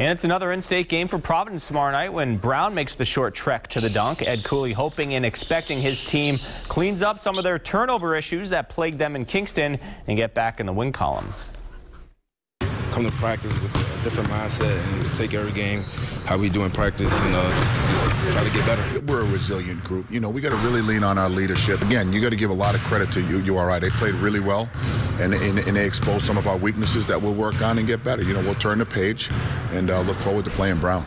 And it's another in-state game for Providence tomorrow night when Brown makes the short trek to the dunk. Ed Cooley hoping and expecting his team cleans up some of their turnover issues that plagued them in Kingston and get back in the win column come to practice with a different mindset and take every game how we do in practice and uh, just, just, try to get better. We're a resilient group. You know, we got to really lean on our leadership. Again, you got to give a lot of credit to you. You. They played really well, and, and, and, they exposed some of our weaknesses that we'll work on and get better. You know, we'll turn the page and uh, look forward to playing Brown.